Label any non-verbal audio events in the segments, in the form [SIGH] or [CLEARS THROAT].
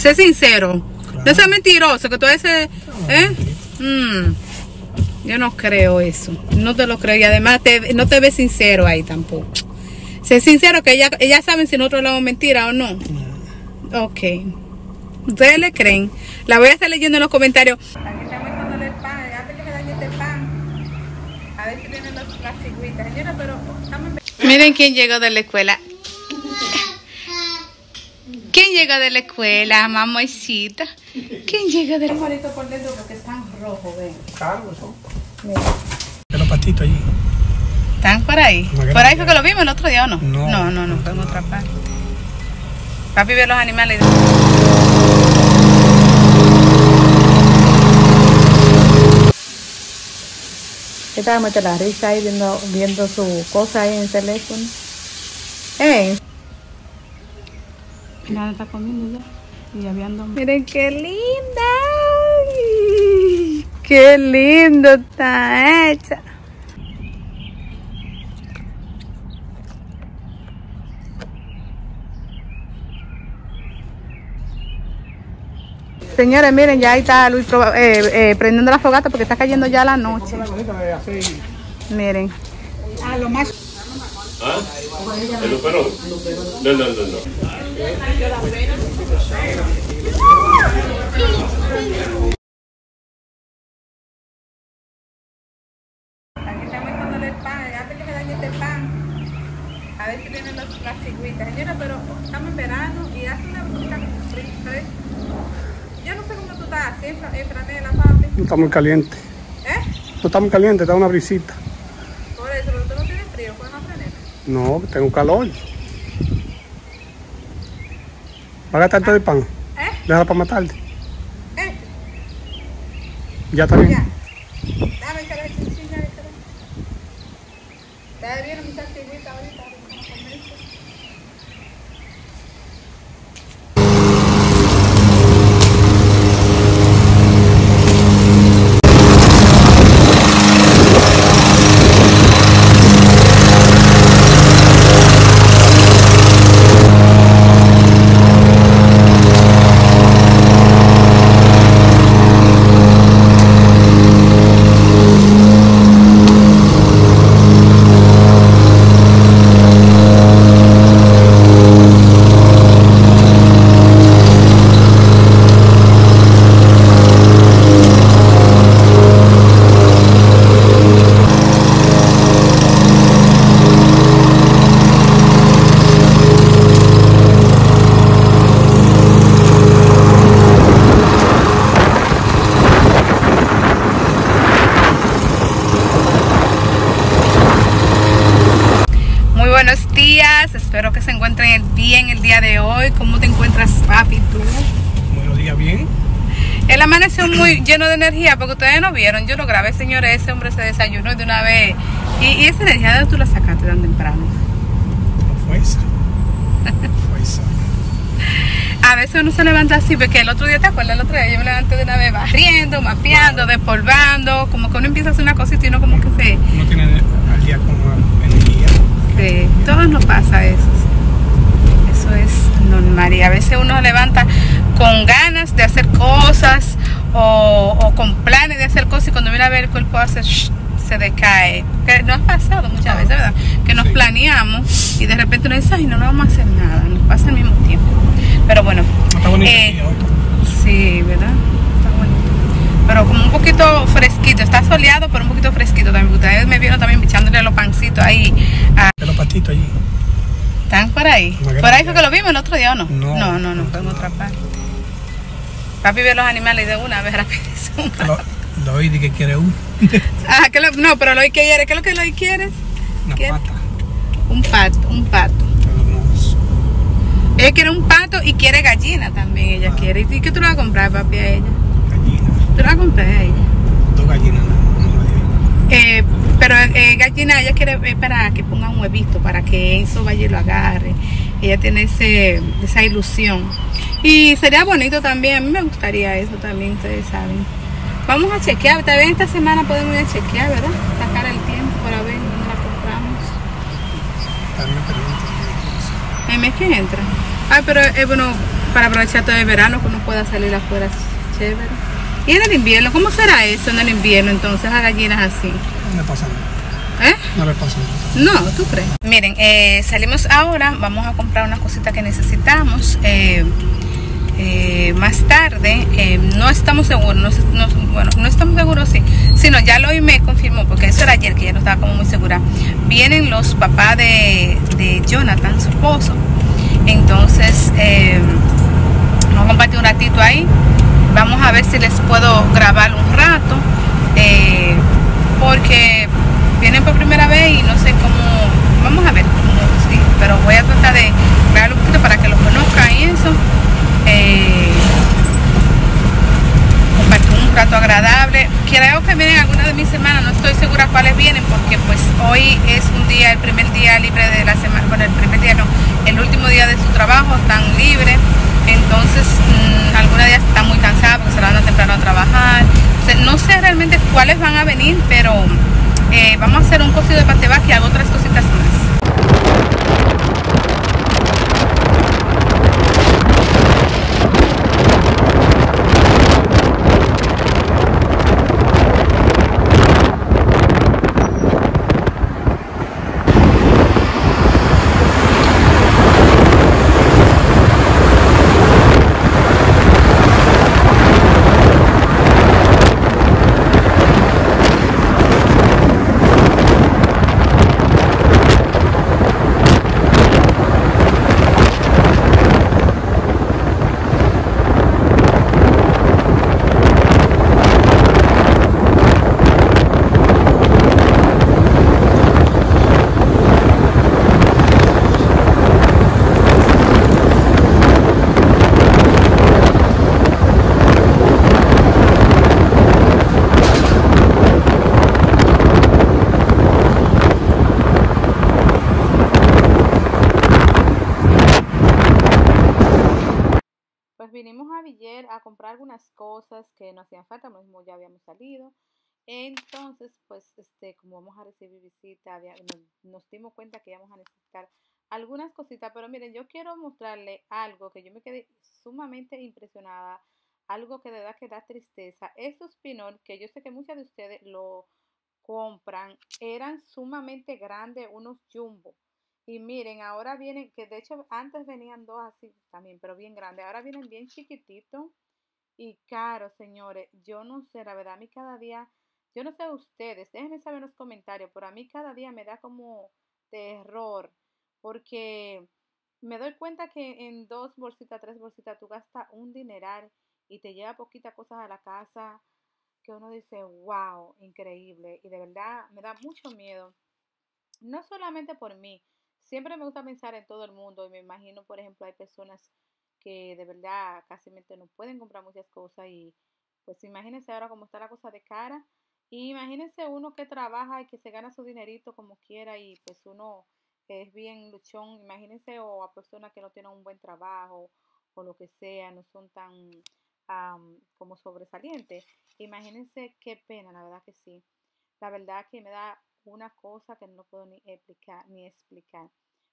Sé sincero. No seas mentiroso, que tú ese... ¿Eh? Mm. Yo no creo eso. No te lo creo. Y además te- no te ves sincero ahí tampoco. Sé sincero que ella, ellas saben si nosotros hablamos mentira o no. Ok. Ustedes le creen. La voy a estar leyendo en los comentarios. Aquí estamos echándole el pan. Antes que se dañe este pan. A ver si vienen las. Señora, pero Miren quién llegó de la escuela. ¿Quién llegó de la escuela, mamoncita? ¿Quién llegó de la escuela? por dentro porque están rojos, ven. Carlos, son. De los patitos allí. ¿Están por ahí? ¿Por ahí fue que lo vimos el otro día o no? No. no, no, no, fue en otra parte. Papi ve los animales. ¿Qué tal? Mete la risa ahí viendo, viendo su cosa ahí en el teléfono. ¡Ey! Mira, está comiendo ya. Y aviando. Miren qué linda. Qué lindo está hecha. Señores, miren, ya ahí está Luis eh, eh, prendiendo la fogata porque está cayendo ya la noche. Miren. ¿Ah? ¿El luperón? No, no, no, no. Aquí estamos echándole el pan, antes que se dañe este pan. A ver si vienen los, las cigüitas. Señora, pero estamos en verano y hace una brusca fresca. Yo no sé cómo tú estás, así en en franela, papi. No está muy caliente. ¿Eh? No está muy caliente, está una brisita. Por eso, pero tú no tienes frío con una franela. No, tengo calor. ¿Va a gastar todo el pan? ¿Eh? Déjala para más tarde. ¿Eh? Ya está bien. Ya. Dame echarle el chinchín, ya, échale. Ya vienen muchas cigüitas ahorita. vamos a comerse. Muy buenos días, espero que se encuentren bien el día de hoy. ¿Cómo te encuentras, papi, tú? Buenos días, bien. El amaneció muy lleno de energía porque ustedes no vieron. Yo lo grabé, señores. Ese hombre se desayunó de una vez. Y, y esa energía, ¿de tú la sacaste tan temprano? Como fuerza. [LAUGHS] fuerza. A veces uno se levanta así, porque el otro día, ¿te acuerdas? El otro día yo me levanté de una vez barriendo, mapeando, despolvando. Como que uno empieza a hacer una cosita y uno como que se. Uno tiene al día con energía. Sí, todos nos pasa eso. Eso es normal. Y a veces uno se levanta con ganas de hacer cosas o, o con planes de hacer cosas y cuando viene a ver el cuerpo hace shh, se decae. Que nos ha pasado muchas veces, ¿verdad? Que nos Sí. planeamos y de repente uno dice, ay, no, no vamos a hacer nada. Nos pasa al mismo tiempo. Pero bueno. No está bonito eh. Sí, ¿verdad? Está bonito. Pero como un poquito fresquito, está soleado, pero un poquito fresquito también. Ustedes me vieron también echándole los pancitos ahí. a- los patitos allí. ¿Están por ahí? ¿Por ahí fue que lo vimos el otro día o no? No. no, no, no, fue en otra parte. Papi ve los animales de una vez rapidísimo. Lo, oí de que quiere uno. [LAUGHS] Ah, que lo- no, pero lo que quiere, ¿qué es lo que lo quieres? Una pata. Un pato, un pato. Ella quiere un pato y quiere gallina también, ella Ah. quiere. ¿Y qué tú le vas a comprar, papi, a ella? Gallina. Tú le vas a comprar a ella. Dos gallinas. No, Eh, pero eh, gallina, ella quiere esperar a que ponga un huevito para que eso vaya y lo agarre. Ella tiene ese, esa ilusión. Y sería bonito también, a mí me gustaría eso también, ustedes saben. Vamos a chequear, tal vez esta semana podemos ir a chequear, ¿verdad? Sacar el tiempo para ver dónde la compramos. El mes que entra. Ay, pero eh, bueno, para aprovechar todo el verano que uno pueda salir afuera es chévere. Y en el invierno, ¿cómo será eso en el invierno entonces a gallinas así? No pasa nada. ¿Eh? No le pasa nada. No, ¿tú crees? Miren, eh, salimos ahora, vamos a comprar unas cositas que necesitamos. eh, eh, más tarde, eh, no estamos seguros, no, no- bueno, no estamos seguros, sí, sino ya lo hoy me confirmó, porque eso era ayer que ya no estaba como muy segura. Vienen los papás de, de Jonathan, su esposo. Entonces, eh, vamos a compartir un ratito ahí. Vamos a ver si les puedo grabar un rato. porque vienen por primera vez y no sé cómo. Vamos a ver cómo sí. Pero voy a tratar de grabar un poquito para que los conozcan y eso. Eh, un rato agradable. Creo que vienen algunas de mis hermanas, no estoy segura cuáles vienen porque pues hoy es un día, el primer día libre de la semana, bueno, el primer día no, el último día de su trabajo, están libres. Entonces, mm, algunas días están muy cansadas porque se levantan temprano a trabajar. No sé realmente cuáles van a venir, pero eh, vamos a hacer un cocido de pate y hago otras cositas más. Pues vinimos a Villar a comprar algunas nos hacían falta, lo mismo ya habíamos salido. Entonces, pues, este, como vamos a recibir visita, había- nos, nos dimos cuenta que íbamos a necesitar algunas cositas, pero miren, yo quiero mostrarle algo que yo me quedé sumamente impresionada, algo que de verdad que da tristeza. Estos pinol, que yo sé que muchas de ustedes lo compran, eran sumamente grandes, unos jumbo. Y miren, ahora vienen, que de hecho antes venían dos así también, pero bien grandes. Ahora vienen bien chiquititos y caros, señores. Yo no sé, la verdad, a mí cada día, yo no sé ustedes, déjenme saber en los comentarios, pero a mí cada día me da como terror, porque me doy cuenta que en dos bolsitas, tres bolsitas, tú gastas un dineral y te lleva poquitas cosas a la casa que uno dice, wow, increíble. Y de verdad me da mucho miedo. No solamente por mí, siempre me gusta pensar en todo el mundo y me imagino, por ejemplo, hay personas que de verdad casi no pueden comprar muchas cosas y pues imagínense ahora cómo está la cosa de cara. Y imagínense uno que trabaja y que se gana su dinerito como quiera y pues uno es bien luchón, imagínense o a personas que no tienen un buen trabajo o lo que sea, no son tan am, como sobresalientes. Imagínense qué pena, la verdad que sí. La verdad que me da una cosa que no puedo ni explicar, ni explicar.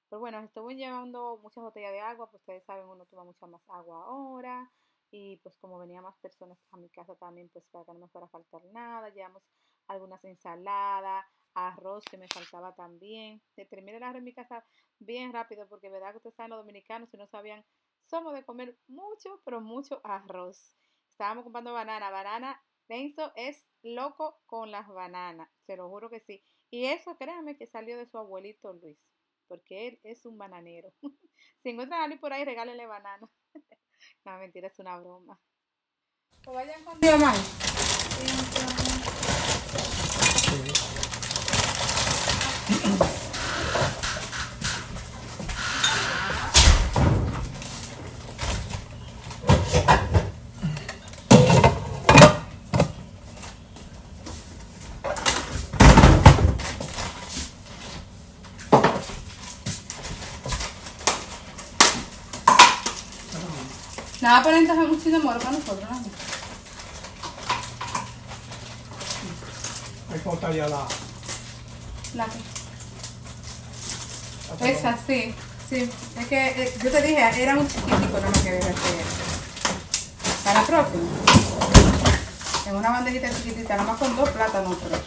Pero bueno, estuve llevando muchas botellas de agua, pues ustedes saben, uno toma mucha más agua ahora. Y pues como venía más personas a mi casa también, pues para que no me fuera a faltar nada, llevamos algunas ensaladas, arroz que me faltaba también. Terminé el arroz en mi casa bien rápido, porque verdad que ustedes saben, los dominicanos, si no sabían, somos de comer mucho, pero mucho arroz. Estábamos comprando banana, banana, Denso es loco con las bananas, se lo juro que sí. Y eso, créanme, que salió de su abuelito Luis, porque él es un bananero. [LAUGHS] si encuentran a alguien por ahí, regálenle banana. [LAUGHS] no, mentira, es una broma. O vayan con Dios Nada, pero entonces muchísimo amor para nosotros, ¿no? Que botar ya la. La la es así. Sí, es que eh, yo te dije, era un chiquitico no me quería hacer. Para la próxima. En una bandejita chiquitita, nada más con dos plátanos. Pero.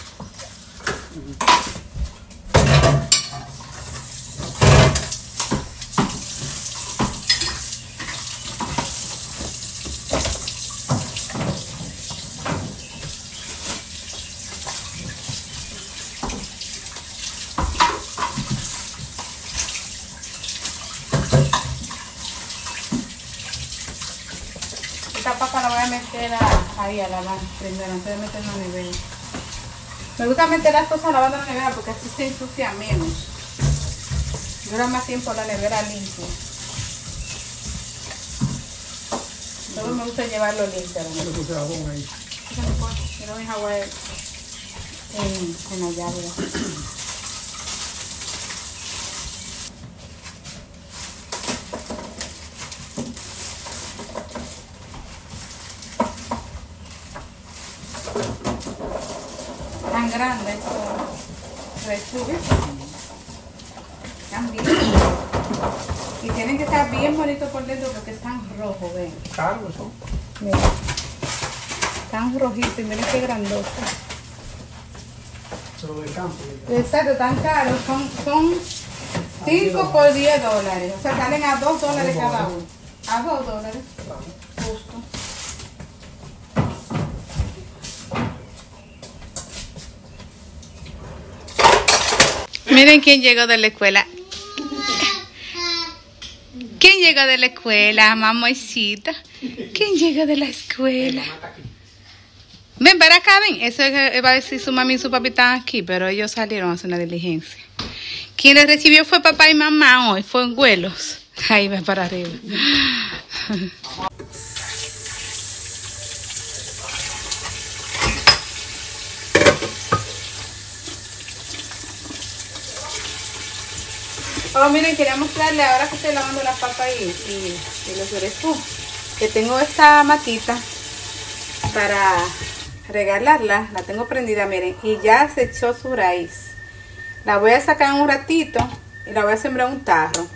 Esta papa la voy a meter a- ahí a lavar primero, antes de meterla en la nevera. Me gusta meter las cosas lavando en la nevera porque así se ensucia menos. Dura más tiempo la nevera limpia. Todo me gusta llevarlo limpio. Yo puse jabón ahí. Eso no importa, quiero mi en, en la llave. Grande. Están bien. Y tienen que estar bien bonitos por dentro porque están rojos, ven. Caro eso. Mira. Tan rojitos y miren qué grandosos. Solo del campo. Exacto, tan caros. Son, son 5 por 10 dólares. O sea, salen a 2 dólares cada uno. A 2 dólares. Miren quién llegó de la escuela. ¿Quién llegó de la escuela, mamoncita? ¿Quién llegó de la escuela? Ven para acá, ven. Eso es que va a decir su mami y su papi están aquí, pero ellos salieron a hacer una diligencia. Quien les recibió fue papá y mamá hoy, fue en vuelos. Ahí ven para arriba. Oh, miren, quería mostrarle ahora que estoy lavando la papa y, y, y los orejos, que tengo esta matita para regalarla, la tengo prendida, miren, y ya se echó su raíz. La voy a sacar en un ratito y la voy a sembrar un tarro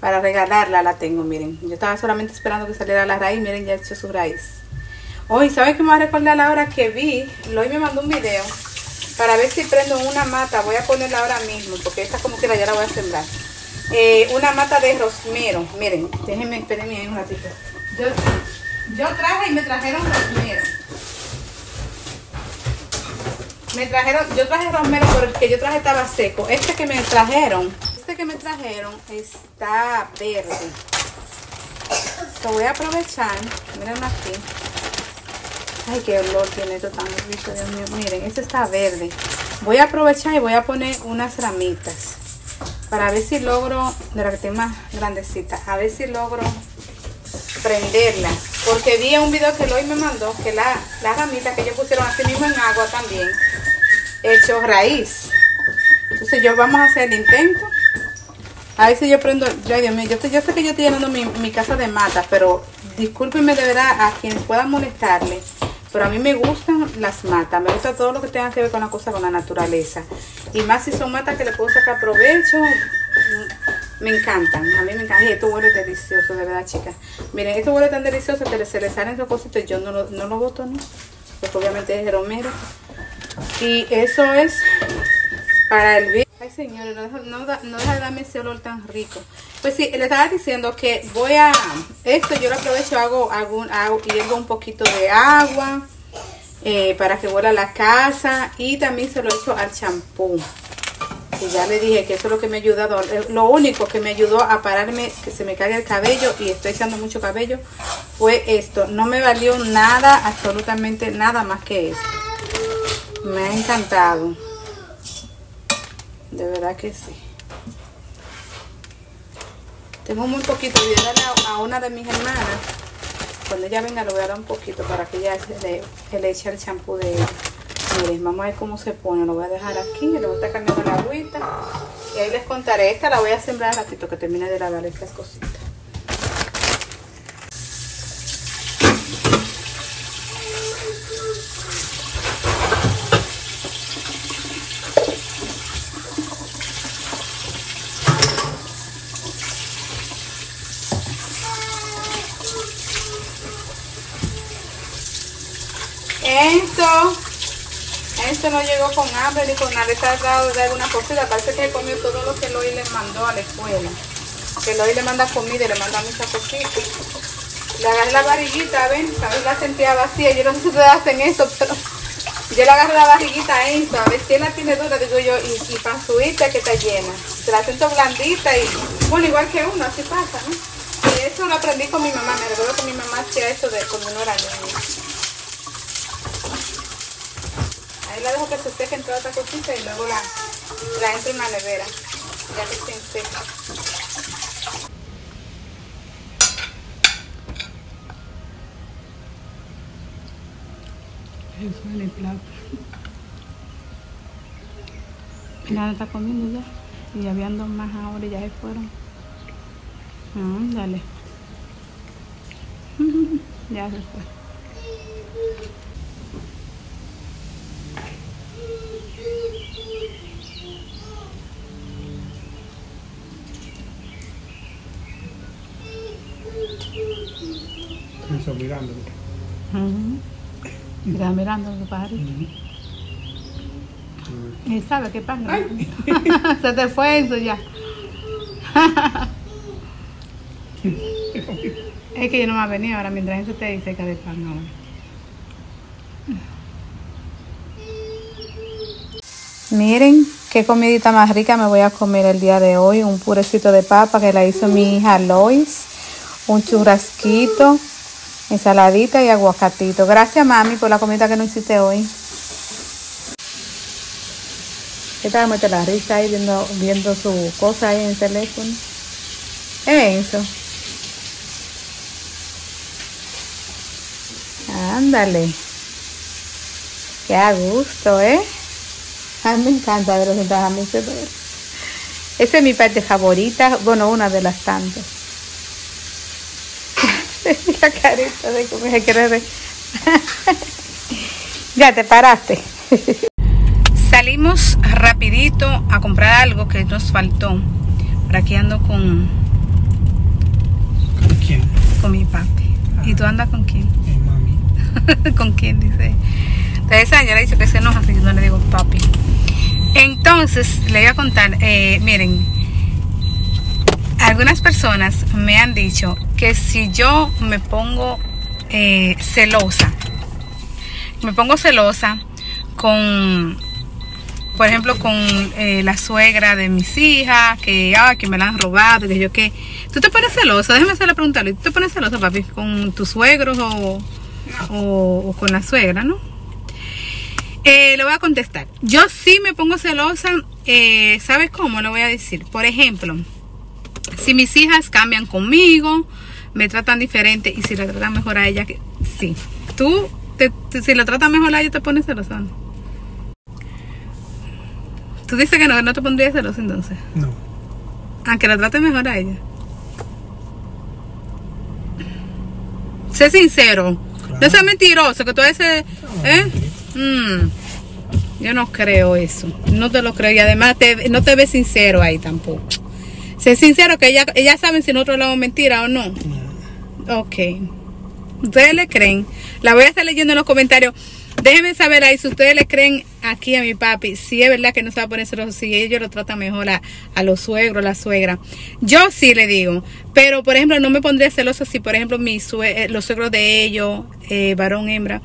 para regalarla, la tengo, miren. Yo estaba solamente esperando que saliera la raíz, miren, ya echó su raíz. Hoy, ¿saben qué me va a recordar la hora que vi? Loy me mandó un video para ver si prendo una mata. Voy a ponerla ahora mismo porque esta como que ya la voy a sembrar. Eh, una mata de rosmero. Miren, déjenme, espérenme ahí un ratito. Yo, yo traje y me trajeron rosmero. Me trajeron, yo traje rosmero, pero el que yo traje estaba seco. Este que me trajeron, este que me trajeron está verde. Lo voy a aprovechar. Miren aquí. Ay, qué olor tiene esto tan rico, Dios mío. Miren, este está verde. Voy a aprovechar y voy a poner unas ramitas. Para ver si logro, de la que esté más grandecita, a ver si logro prenderla. Porque vi un video que Loy me mandó que la, la ramita que ellos pusieron así mismo en agua también, hecho raíz. Entonces yo vamos a hacer el intento. A ver si yo prendo, yo, Dios mío, yo, sé que yo estoy llenando mi, mi casa de matas, pero discúlpenme de verdad a quienes puedan molestarle. Pero a mí me gustan las matas, me gusta todo lo que tenga que ver con la cosa, con la naturaleza. Y más si son matas que le puedo sacar provecho, mm, me encantan. A mí me encanta. Y esto huele delicioso, de verdad, chicas. Miren, esto huele tan delicioso que se le salen esos cositos. Yo no lo, no lo boto, ¿no? Porque obviamente es romero. Y eso es para el video. Ay, señores, no deja, no, no deja de darme ese olor tan rico. Pues sí, le estaba diciendo que voy a... Esto yo lo aprovecho, hago, hago, hago un poquito de agua eh, para que huela la casa. Y también se lo echo al champú. Que ya le dije que eso es lo que me ha ayudado. eh, Lo único que me ayudó a pararme, que se me caiga el cabello y estoy echando mucho cabello, fue esto. No me valió nada, absolutamente nada más que esto. Me ha encantado. De verdad que sí. Tengo muy poquito. Voy a darle a, una de mis hermanas. Cuando ella venga le voy a dar un poquito para que ella se le, eche el champú de ella. Miren, vamos a ver cómo se pone. Lo voy a dejar aquí. Le voy a estar cambiando la agüita. Y ahí les contaré. Esta la voy a sembrar ratito que termine de lavar estas cositas. Enzo, Enzo no llegó con hambre ni con nada, está dado de alguna cosita. Parece que comió todo lo que Eloy le mandó a la escuela. Que Eloy le manda comida y le manda muchas cositas. Le agarré la barriguita, ven, a ver la sentía vacía. Yo no sé si ustedes hacen eso, pero yo le agarro la barriguita a Enzo, a ver si la tiene dura, digo yo, y, y panzuita que está llena. Se la siento blandita y, bueno, igual que uno, así pasa, ¿no? Eso lo aprendí con mi mamá, me recuerdo que mi mamá hacía eso de cuando no era niña. Ahí la dejo que se seque en toda esta cosita y luego la, la entro en la nevera, ya que estén seca. Eso en el plato. Nada está comiendo ya. Y habían dos más ahora y ya se fueron. Mm, dale. [LAUGHS] ya se fue. Eso mirándolo. Ujú. Mira, mirando a su padre. Y sabe qué pasa. [LAUGHS] Se te fue eso ya. [LAUGHS] es que yo no me ha venido ahora mientras eso te dice que de pan ahora. Miren qué comidita más rica me voy a comer el día de hoy. Un purecito de papa que la hizo mi hija Lois. Un churrasquito, ensaladita y aguacatito. Gracias mami por la comida que nos hiciste hoy. ¿Qué tal? Mete la risa ahí viendo, viendo su cosa ahí en el teléfono. Es eso. Ándale. Qué a gusto, ¿eh? A mí me encanta ver los entajamientos. Esa es mi parte favorita, bueno, una de las tantas. [LAUGHS] La carita de cómo se quiere ver. [LAUGHS] ya te paraste. [LAUGHS] Salimos rapidito a comprar algo que nos faltó. Por aquí ando con, ¿Con quién? con mi papi. ¿Y tú andas con quién? Eh, mami. ¿Con quién dice? Saben, yo le he dicho que se enoja si yo no le digo papi. Entonces, le voy a contar, eh, miren, algunas personas me han dicho que si yo me pongo eh, celosa, me pongo celosa con, por ejemplo, con eh, la suegra de mis hijas, que, ah, que me la han robado, que yo qué. ¿Tú te pones celosa? Déjame hacerle preguntarle. ¿Tú te pones celosa, papi, con tus suegros o, o, o con la suegra, no? Eh, le voy a contestar. Yo sí me pongo celosa. Eh, ¿Sabes cómo? Le voy a decir. Por ejemplo, si mis hijas cambian conmigo, me tratan diferente y si la tratan mejor a ella, que sí. Tú, te- te- si la tratan mejor a ella, te pones celosa. Tú dices que no, no te pondrías celosa entonces. No. Aunque la trate mejor a ella. Sé sincero. Claro. No seas mentiroso, que tú ese. ¿Eh? Mm, yo no creo eso. No te lo creo. Y además te- no te ves sincero ahí tampoco. Sé sincero que ella, ellas saben si nosotros hablamos mentira o no. Ok. Ustedes le creen. La voy a estar leyendo en los comentarios. Déjenme saber ahí si ustedes le creen aquí a mi papi. Si es verdad que no se va a poner celoso. Si ellos lo tratan mejor a, a los suegros, la suegra. Yo sí le digo. Pero, por ejemplo, no me pondría celoso si, por ejemplo, mi sue- eh, los suegros de ellos, eh, varón, hembra,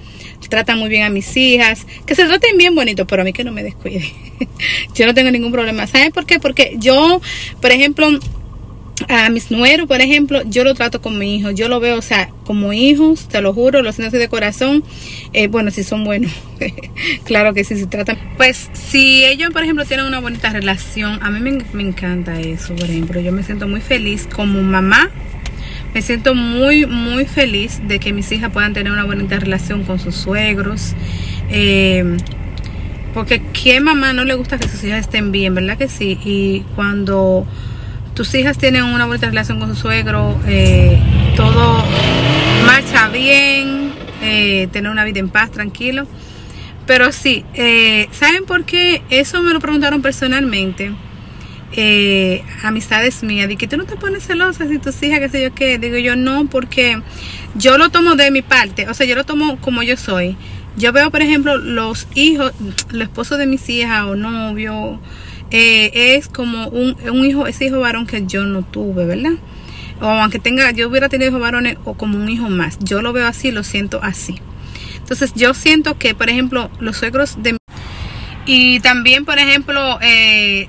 tratan muy bien a mis hijas. Que se traten bien bonito, pero a mí que no me descuide. [LAUGHS] yo no tengo ningún problema. ¿Saben por qué? Porque yo, por ejemplo, a mis nueros, por ejemplo, yo lo trato como mi hijo. Yo lo veo, o sea, como hijos, te lo juro, lo siento de corazón. Eh, bueno, si son buenos. [LAUGHS] claro que sí, se tratan. Pues si ellos, por ejemplo, tienen una bonita relación, a mí me, me encanta eso, por ejemplo. Yo me siento muy feliz como mamá. Me siento muy, muy feliz de que mis hijas puedan tener una bonita relación con sus suegros. Eh, porque qué mamá no le gusta que sus hijas estén bien, ¿verdad que sí? Y cuando tus hijas tienen una bonita relación con su suegro, eh, todo marcha bien, eh, tener una vida en paz, tranquilo. Pero sí, eh, ¿saben por qué? Eso me lo preguntaron personalmente. Eh, amistades mías, de que tú no te pones celosa si tus hijas, qué sé yo qué. Digo yo, no, porque yo lo tomo de mi parte, o sea, yo lo tomo como yo soy. Yo veo, por ejemplo, los hijos, los esposos de mis hijas o novio, eh, es como un, un hijo, ese hijo varón que yo no tuve, ¿verdad? O aunque tenga, yo hubiera tenido hijos varones o como un hijo más. Yo lo veo así, lo siento así. Entonces yo siento que, por ejemplo, los suegros de... Y también, por ejemplo, eh,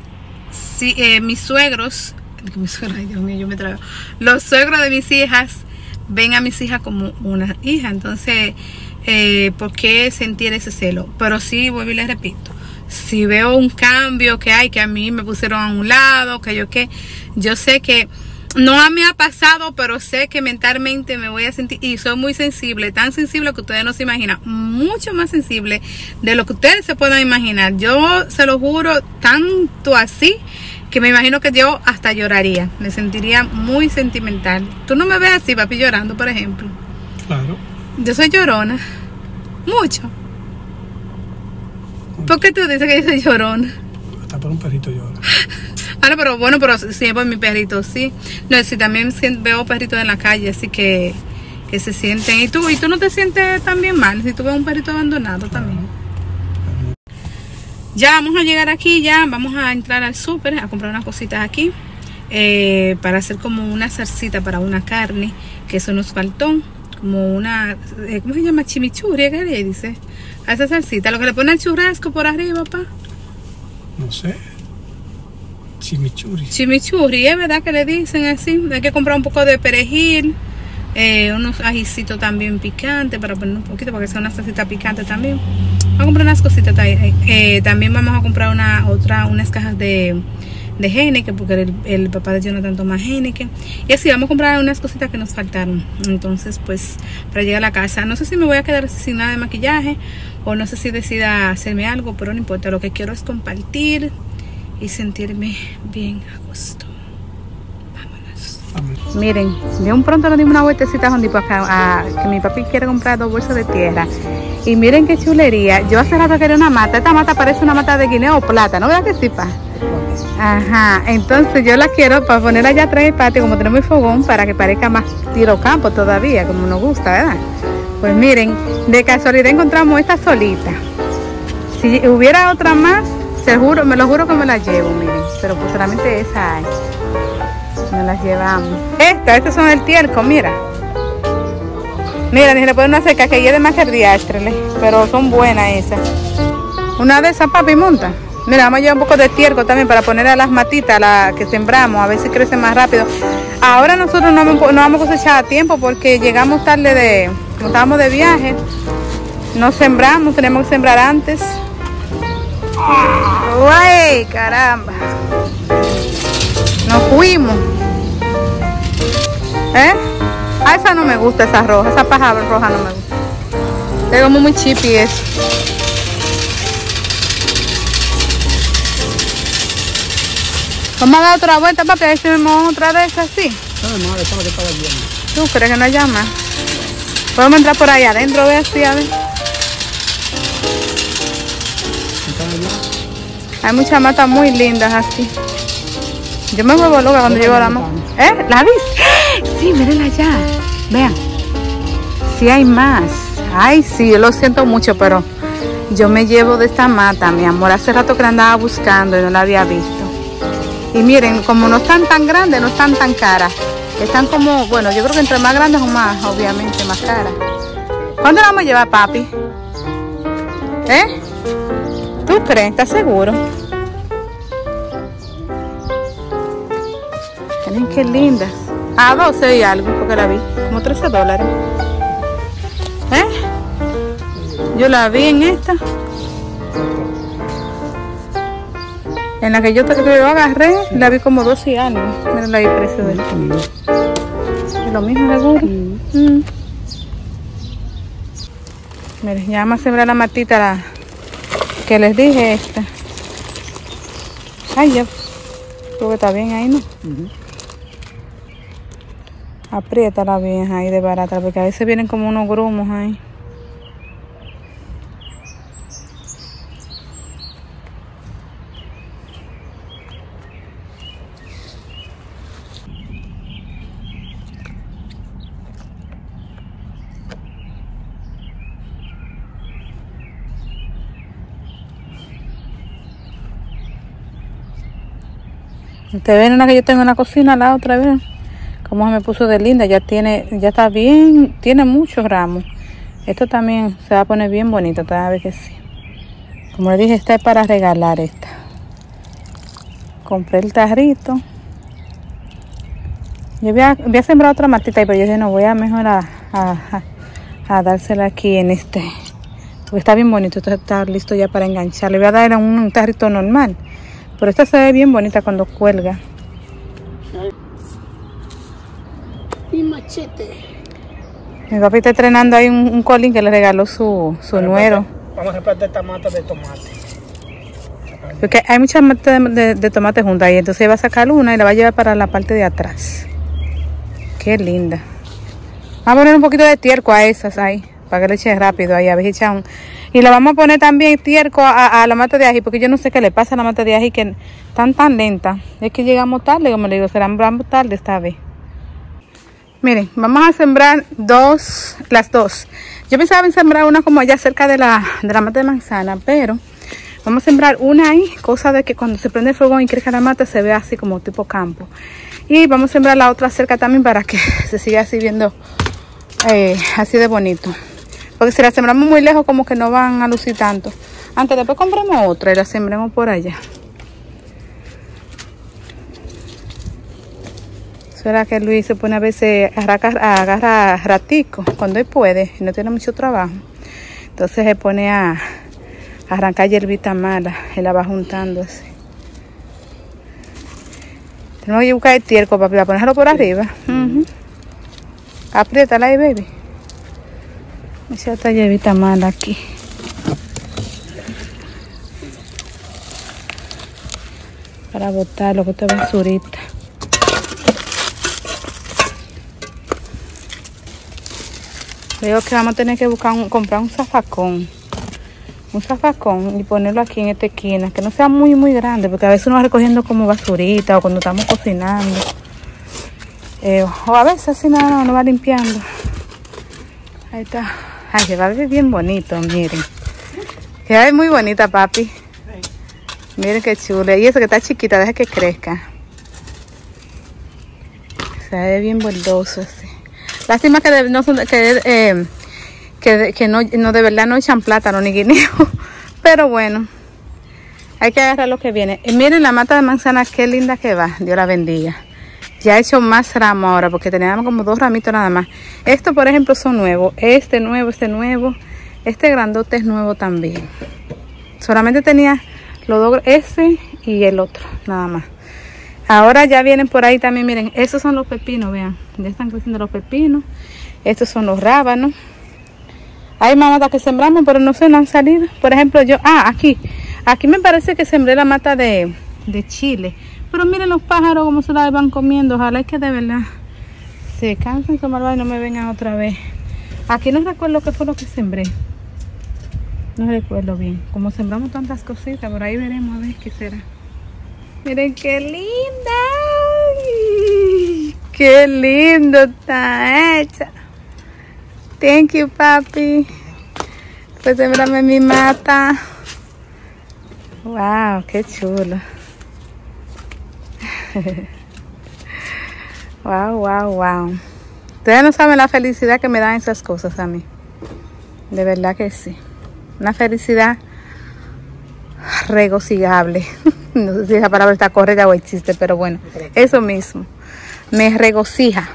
si, eh, mis suegros, [LAUGHS] Dios mío, yo me los suegros de mis hijas ven a mis hijas como una hija. Entonces, eh, ¿por qué sentir ese celo? Pero sí, vuelvo y les repito, si veo un cambio que hay, que a mí me pusieron a un lado, que yo qué, yo sé que no me ha pasado, pero sé que mentalmente me voy a sentir y soy muy sensible, tan sensible que ustedes no se imaginan, mucho más sensible de lo que ustedes se puedan imaginar. Yo se lo juro tanto así que me imagino que yo hasta lloraría, me sentiría muy sentimental. Tú no me ves así, papi, llorando, por ejemplo. Claro. Yo soy llorona, mucho. ¿Por qué tú dices que yo soy llorona? Hasta por un perrito llora. [LAUGHS] Ah, pero bueno, pero sí, por mi perrito, sí. No, sí, también veo perritos en la calle, así que, que se sienten. ¿Y tú, ¿Y tú no te sientes también mal si tú ves un perrito abandonado también? Ya vamos a llegar aquí, ya vamos a entrar al súper a comprar unas cositas aquí eh, para hacer como una salsita para una carne, que eso nos faltó, como una, eh, ¿cómo se llama? Chimichurri, ¿qué le dice? A esa salsita, lo que le pone el churrasco por arriba, papá. No sé. Chimichurri. Chimichurri, es verdad que le dicen así. Hay que comprar un poco de perejil, eh, unos ajicitos también picantes para poner un poquito, para que sea una salsita picante también. Vamos a comprar unas cositas ahí. Eh, también vamos a comprar una otra unas cajas de, de porque el, el papá de Jonathan toma Heineken. Y así vamos a comprar unas cositas que nos faltaron. Entonces, pues, para llegar a la casa, no sé si me voy a quedar sin nada de maquillaje o no sé si decida hacerme algo, pero no importa. Lo que quiero es compartir y sentirme bien a gusto. Vámonos. Miren, de un pronto nos dimos una vueltecita donde para acá, a, que mi papi quiere comprar dos bolsas de tierra. Y miren qué chulería. Yo hace rato quería una mata. Esta mata parece una mata de guineo o plátano, ¿verdad que sí, pa? Ajá, entonces yo la quiero para ponerla allá atrás del patio, como tenemos el fogón, para que parezca más tiro campo todavía, como nos gusta, ¿verdad? Pues miren, de casualidad encontramos esta solita. Si hubiera otra más, seguro, me lo juro que me la llevo, miren. Pero pues solamente esa hay. Nos las llevamos. Esta, estas son el tierco, mira. Mira, ni se le puede una seca que es más que pero son buenas esas. Una de esas, papi, monta. Mira, vamos a llevar un poco de tierco también para poner a las matitas la que sembramos, a ver si crece más rápido. Ahora nosotros no no vamos a cosechar a tiempo porque llegamos tarde de, como estábamos de viaje, no sembramos, tenemos que sembrar antes. ¡Uy, caramba! Nos fuimos. ¿Eh? A esa no me gusta, esa roja, esa paja roja no me gusta. Es como muy chippy eso. Vamos a dar otra vuelta, papi, a ver si vemos otra de esas, sí. No, esa que estaba. ¿Tú crees que no llama? Podemos entrar por ahí adentro, ve así, a ver. Hay muchas matas muy lindas así. Yo me vuelvo loca cuando llego a la mata. ¿Eh? ¿La viste? [GASPS] Sí, mírenla allá. Vean. Sí hay más. Ay, sí, yo lo siento mucho, pero yo me llevo de esta mata, mi amor. Hace rato que la andaba buscando y no la había visto. Y miren, como no están tan grandes, no están tan caras. Están como, bueno, yo creo que entre más grandes o más, obviamente, más caras. ¿Cuándo la vamos a llevar, papi? ¿Eh? ¿Tú crees? ¿Estás seguro? Miren qué lindas. A 12 y algo, porque la vi. Como 13 dólares. ¿Eh? Yo la vi en esta. En la que yo, yo agarré, la vi como 12 y algo. Miren ahí el precio de lo mismo seguro. Mm. Miren, ya sembrar la matita la que les dije esta. Ay, ya. Creo que está bien ahí, ¿no? Apriétala bien ahí de barata, porque a veces vienen como unos grumos ahí. Ustedes ven una que yo tengo en la cocina, la otra vez. Como me puso de linda, ya tiene, ya está bien, tiene muchos ramos. Esto también se va a poner bien bonito, cada vez que sí. Como le dije, esta es para regalar esta. Compré el tarrito. Yo voy a, voy sembrar otra matita ahí, pero yo dije, no, voy a mejor a, dársela aquí en este. Porque está bien bonito, esto está listo ya para enganchar. Le voy a dar un, un tarrito normal. Pero esta se ve bien bonita cuando cuelga. Y machete. Mi papi está estrenando ahí un, un colín que le regaló su, su nuero. Vamos a repartir esta mata de tomate. Porque hay muchas matas de, de- de tomate juntas ahí. Entonces va a sacar una y la va a llevar para la parte de atrás. Qué linda. Vamos a poner un poquito de tierco a esas ahí. Para que le eche rápido ahí. A ver un... Y le vamos a poner también tierco a, la mata de ají. Porque yo no sé qué le pasa a la mata de ají que están tan lenta. Es que llegamos tarde, como le digo. Serán vamos tarde esta vez. Miren, vamos a sembrar dos, las dos. Yo pensaba en sembrar una como allá cerca de la, de la mata de manzana, pero vamos a sembrar una ahí, cosa de que cuando se prende el fuego y crezca la mata se vea así como tipo campo. Y vamos a sembrar la otra cerca también para que [LAUGHS] se siga así viendo eh, así de bonito. Porque si la sembramos muy lejos como que no van a lucir tanto. Aunque después compremos otra y la sembremos por allá. Será que Luis se pone a veces a arrancar- a agarrar ratico cuando él puede y no tiene mucho trabajo. Entonces se pone a, a arrancar hierbita mala y la va juntando así. Tenemos que buscar el tierco papi, para ponerlo por arriba. Ujú. Apriétala ahí, baby. Esta hierbita mala aquí. Para botar lo que te basurita. Digo que vamos a tener que buscar comprar un zafacón. Un zafacón y ponerlo aquí en esta esquina. Que no sea muy, muy grande. Porque a veces uno va recogiendo como basurita o cuando estamos cocinando. Eh, o a veces así nada, no, no va limpiando. Ahí está. Ay, que va bien bonito, miren. Que va muy bonita, papi. Miren qué chula. Y eso que está chiquita, deja que crezca. Se ve bien bondoso así. Lástima que de- no son, que, eh, que no, no de verdad no echan plátano ni guineo. [LAUGHS] Pero bueno, hay que agarrar lo que viene. Y miren la mata de manzana, qué linda que va. Dios la bendiga. Ya he hecho más ramos ahora porque teníamos como dos ramitos nada más. Estos, por ejemplo, son nuevos. Este nuevo, este nuevo. Este grandote es nuevo también. Solamente tenía los dos, ese y el otro, nada más. Ahora ya vienen por ahí también, miren, esos son los pepinos, vean. Ya están creciendo los pepinos. Estos son los rábanos. Hay más matas que sembramos, pero no se nos han salido. Por ejemplo, yo, ah, aquí. Aquí me parece que sembré la mata de, de chile. Pero miren los pájaros como se la van comiendo. Ojalá es que de verdad se cansen malvado y no me vengan otra vez. Aquí no recuerdo qué fue lo que sembré. No recuerdo bien. Como sembramos tantas cositas, por ahí veremos a ver qué será. Miren qué linda. Qué lindo está hecha. Thank you, papi. Pues sembrame mi mata. Wow, qué chulo. [LAUGHS] wow, wow, wow. Ustedes no saben la felicidad que me dan esas cosas a mí. De verdad que sí. Una felicidad regocijable. [LAUGHS] No sé si esa palabra está correcta o existe, pero bueno, eso mismo. Me regocija.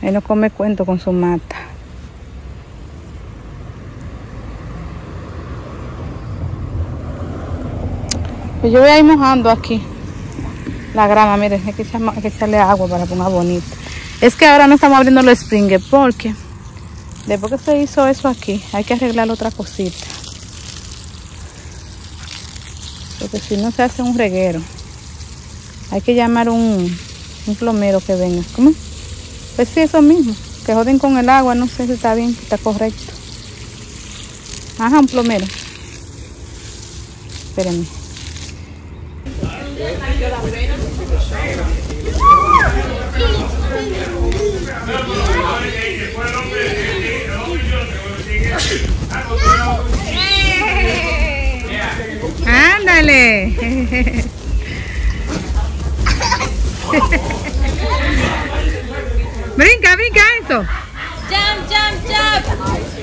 Él no come cuento con su mata. Pues yo voy a ir mojando aquí la grama, miren, hay que, echarle agua para que ponga bonito. Es que ahora no estamos abriendo los springes porque después que se hizo eso aquí, hay que arreglar otra cosita. Porque si no se hace un reguero. Hay que llamar un, un plomero que venga. ¿Cómo? es? Pues sí, eso mismo. Que joden con el agua, no sé si está bien, si está correcto. Ajá, un plomero. Espérenme. Ándale. brinca, brinca eso. Jump, jump, jump.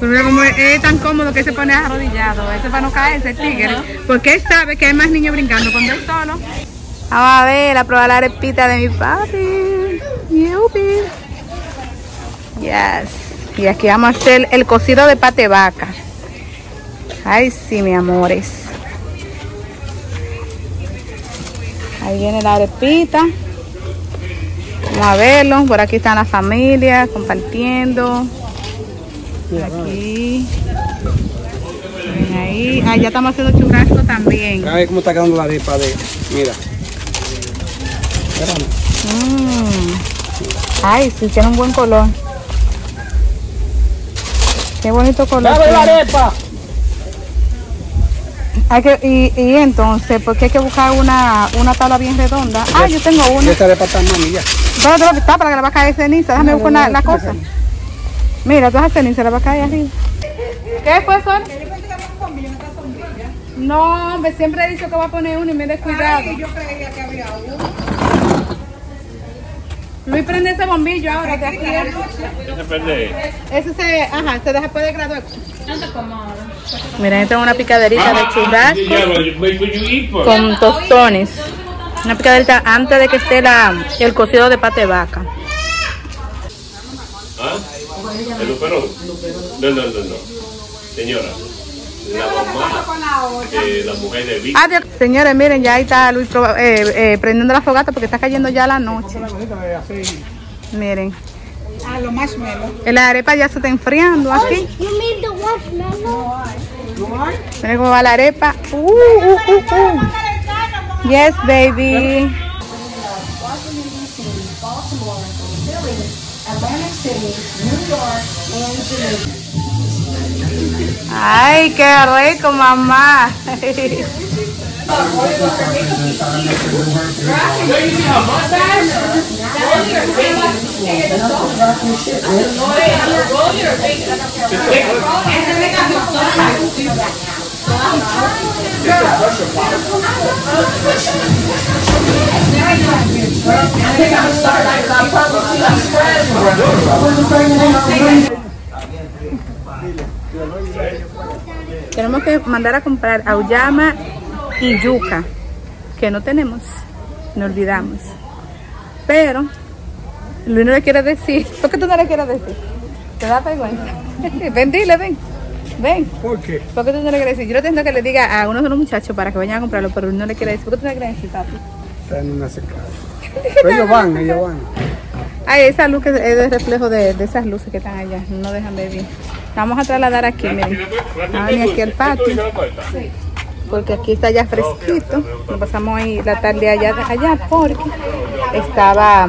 Pero mira cómo es, tan cómodo que se pone arrodillado. Eso para no caerse el tigre. Porque él sabe que hay más niños brincando cuando él solo. Vamos a ver, a probar la arepita de mi papi. Yupi. Yes. Y aquí vamos a hacer el cocido de pate vaca. Ay, sí, mi amores. Ahí viene la arepita. Vamos a verlo. Por aquí están las familias compartiendo. Aquí. Ven ahí. Ah, ya estamos haciendo churrasco también. Mira cómo está quedando la arepa de. Mira. Espérame. Mm. Ay, sí, tiene un buen color. Qué bonito color. ¡Dame la arepa! Hay que, y, y entonces, porque hay que buscar una, una tabla bien redonda. Ah, yo tengo una. esta arepa está mami ya. ¿Dónde te está para que le va a caer ceniza? Déjame buscar una- la cosa. Mira, toda esa ceniza le va a caer arriba. ¿Qué fue, Sol? No, hombre, siempre he dicho que va a poner uno y me he descuidado. yo creía que había uno. Luis prende ese bombillo ahora de aquí. Ese pende. Ese se, ajá, se deja puede graduar. Miren, esta es una picaderita de churrasco churrasco. con tostones. Una picaderita antes de que esté la, el cocido de pate vaca. ¿Ah? ¿El luperón? No, no, no, no. Señora, la mamá de la mujer de. Adiós. Señores, miren, ya ahí está Luis eh, eh, prendiendo la fogata porque está cayendo ya la noche. Miren. Ah, los marshmallows. La arepa ya se está enfriando aquí. You mean the marshmallow? Miren cómo va la arepa. Uh, uh, uh, uh. Yes, baby. Ay, qué rico, mamá. Tenemos que mandar a comprar auyama y yuca, que no tenemos, no olvidamos. Pero Luis no le quiere decir. ¿Por qué tú no le quieres decir? ¿Te da vergüenza? [LAUGHS] ven, dile, ven. Ven. ¿Por qué? ¿Por qué tú no le quieres decir? Yo le tengo que le diga a uno de los muchachos para que vayan a comprarlo, pero no le quiere decir. ¿Por qué tú no le quieres decir, papi? Está en una secada. Pero ellos van, ellos van. Ay, esa luz que es el reflejo de, de esas luces que están allá. No dejan ver bien. Vamos a trasladar aquí, miren. A venir aquí al patio. porque aquí está ya fresquito. Nos pasamos ahí la tarde allá, allá porque estaba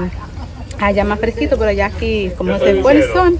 allá más fresquito, pero ya aquí, como se fue el sol,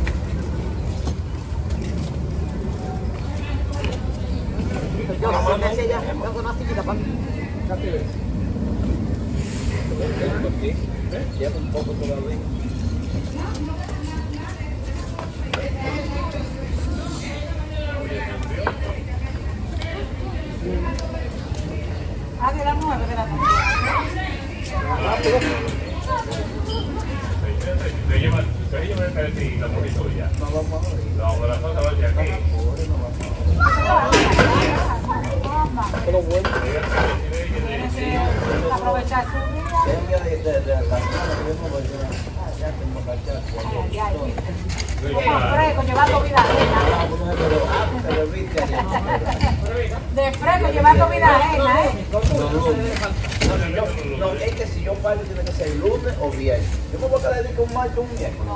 Yo con Messi ya, yo con Messi ya, Lleva un la todavía. Ah, de la nueve, de la nueve. Rápido. Te llevan, la llevan Ah, calentito, muy historia. No, vamos a ver. No, pero la cosa va De fresco, llevando vida ajena, ¿eh? No, es que si yo pago tiene que ser lunes o viernes. Yo me voy a quedar de que un martes o un miércoles.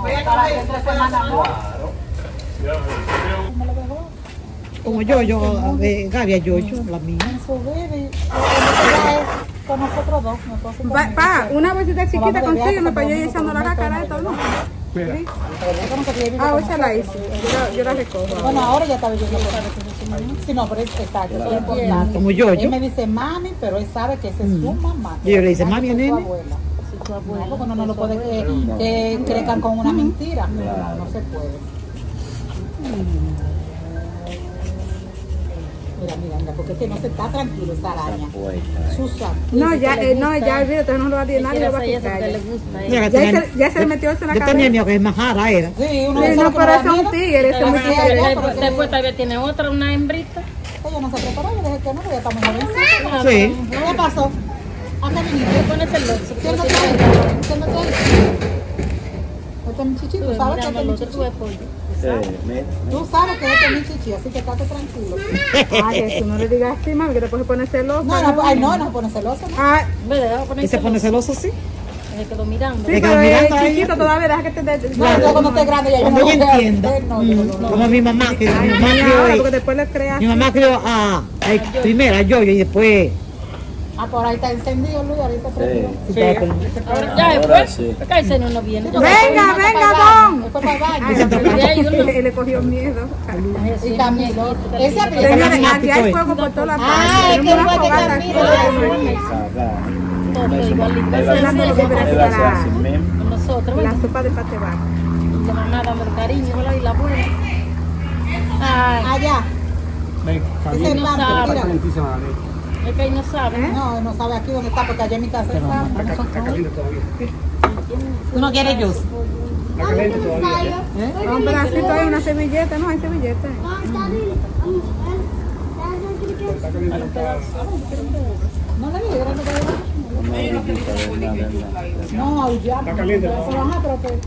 Claro. Como yo, yo, Gaby, yo, yo, la mía. Eso bebe. Ella es con nosotros dos. Nosotros Pa, pa, una bolsita chiquita, consígueme para yo ir echando la de todo. Espera. Ah, hoy se la hice. Yo, la- yo la recojo. Bueno, ahora ya está bebiendo por Sí, no, pero es exacto, eso es importante. Como yo, Él yo. me dice mami, pero él sabe que esa es su mamá. Y yo le dice, mami, nene. abuela. No, porque uno no lo puede que, que crezcan con una mentira. No, no se puede. Mira, mira, mira, porque no se está tranquilo esa araña. Susan. No, ya, eh, no, ya olvídate, no lo va a llenar, lo va a quitar. ya. Mira, Ya tenía- se, ya se le metió eso en la Yo tenía cabeza. miedo que es era. Sí, uno Sí, no, que pero da eso es un tigre, eso es Después todavía tiene otra, una hembrita. Ella no se preparó, yo dije que no, ya estamos jovencitos. Sí. ¿Qué pasó? Acá viniste. Pones el loxo. Es mi chichi, tú sabes que este es Tú sabes que este es mi chichi, así que estate tranquilo. [LAUGHS] Ay, eso no le digas así, mami, que después se pone celosa. No, no, ay, no, no se pone celoso. ¿no? Ah, Y se pone celoso, sí. Se quedó mirando. sí, Me quedo pero es mirando chiquito todavía, deja que te. No, yo cuando esté grande ya yo no yo no, no. Como mi mamá, que mi Ay, mamá crió, porque después le creas. mi mamá crió a, a primero a Yoyo y después Ah, por ahí está encendido, Luis, ahorita prendió. Ahora ya después. Acá ese no nos viene. Venga, venga, don. Fue para el baño. Ay, le, le cogió miedo. Y Camilo. Ese. Señores, aquí hay fuego por todas las Ah, partes. es que que noche es con nosotros. la sopa de pate vaca. La mamá dando cariño, ¿verdad? Y la abuela. Allá. Ven, Ese es no mira. que ahí no sabe. No, no sabe aquí dónde está, porque allá en mi casa está. Está, está caliente todavía. ¿Tú no quieres juice? Está caliente todavía. Un pedacito hay una servilleta, no hay servilleta. Está caliente. No le digas, grande que No, aullar. está caliente baja, pero que.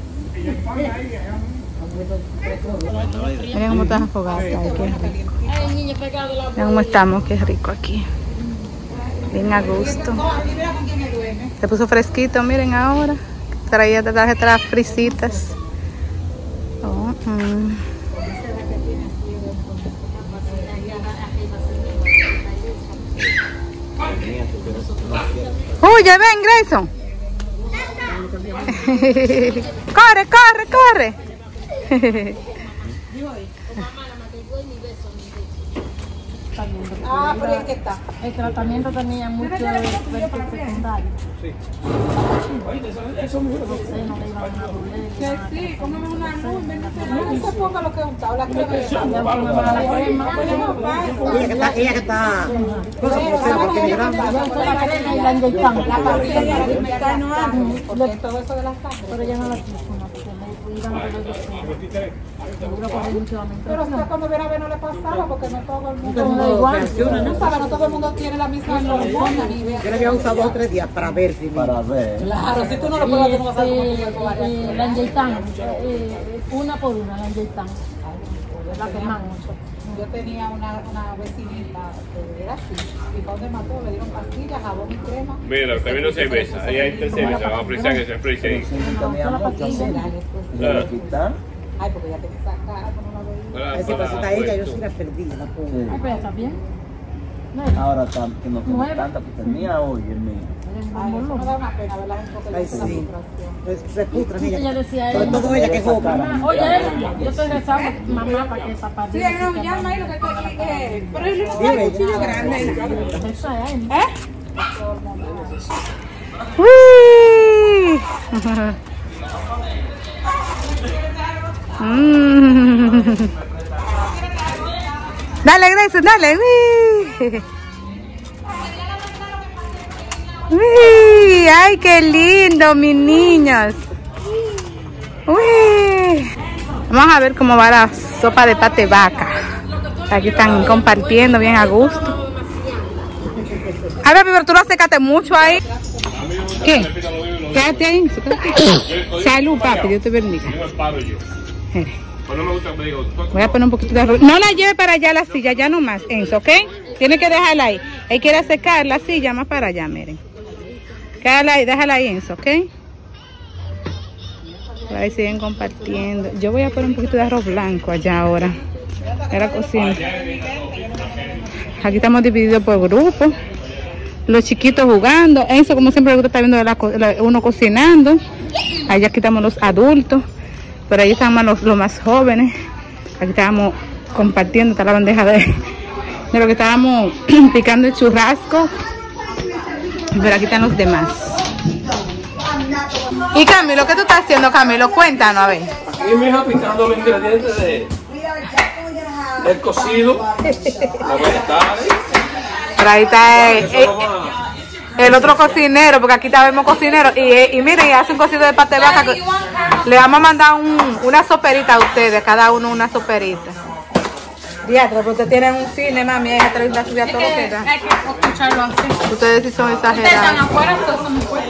Miren cómo está la fogata. ay, qué rico. Ay, el niño pegado a la Miren cómo estamos, qué rico aquí. Bien a gusto. Se puso fresquito, miren ahora. Traía de las las frisitas. Oh, mm. Huye, ven, Grayson. [LAUGHS] corre, corre, corre. [LAUGHS] Ah, pero ¿en qué está? El tratamiento tenía mucho efecto secundario. Sí, cómeme una luz, No se ponga lo que untaba, la crema. Ella que está, ella que está, cosa por ser, porque es grande. Y la inyectamos. Porque todo eso de las. Pero ya no la quiso, Pero usted cuando viene a ver no le pasaba, porque no todo el mundo. Mundo reacciona, No ¿no? sabe, no todo el mundo tiene la misma hormona ni idea. Yo la había usado dos o tres días para ver si Para ver. Claro, si tú no lo Y pruebas, tú no vas a la eh, una por una la inyectamos. La quemamos. Yo tenía una, una vecinita que era así, y cuando mató le dieron pastillas, jabón y crema. Mira, usted vino cerveza. Ahí hay tres cervezas. Vamos a apreciar que se aprecia ahí. Mucho así. Y Claro. le quitan. Ay, porque ya cara, como no lo veía. Esa pasita ella, yo sí la perdí, la pobre. Sí. Ay, pero está bien. No, Ahora que no tengo tanta, pues tenía hoy el mío. Ay, eso yo tengo sí. se putran ella ella. decía todo ella que Oye, yo estoy rezando, mamá, para que esa parte. Sí, no, llama ahí lo que eh, pero él no tiene cuchillo ya. grande. Esa es, ¿eh? Uy. [LAUGHS] Dale, Grayson, dale. Uy. Uy, ay, qué lindo, mis niños. Uy. Vamos a ver cómo va la sopa de pate vaca. Aquí están compartiendo bien a gusto. A ver, pero tú lo secaste mucho ahí. ¿Qué? Quédate ahí. [COUGHS] Salud, papi, Dios te bendiga. Mire, Pues Voy a poner un poquito de arroz. No la lleve para allá la silla, ya no más, Enzo, ¿ok? Tiene que dejarla ahí. Él quiere secar la silla más para allá, miren. Quédala ahí, déjala ahí, ¿ok? Por ahí siguen compartiendo. Yo voy a poner un poquito de arroz blanco allá ahora. Era cocina. Aquí estamos divididos por grupos. Los chiquitos jugando. Enzo, como siempre, estar viendo la la- uno cocinando. Allá aquí estamos los adultos. Pero ahí estamos los, los más jóvenes. Aquí estábamos compartiendo está la bandeja de, de lo que estábamos [CLEARS THROAT] picando el churrasco. Pero aquí están los demás. Y Camilo, ¿qué tú estás haciendo, Camilo? Cuéntanos, a ver. Aquí mi hija picando los ingredientes de, del cocido, los vegetales. Por ahí está el otro cocinero, porque aquí también vemos cocineros. Y, eh, y miren, y hace un cocido de pate de vaca. que- Le vamos a mandar un- una soperita a ustedes, cada uno una soperita. Diatra, pero ustedes tienen un cine, mami, ahí atrás de la subida todo lo que da. Hay que escucharlo así. Ustedes sí son Ustedes están exagerados. afuera, todos son afuera.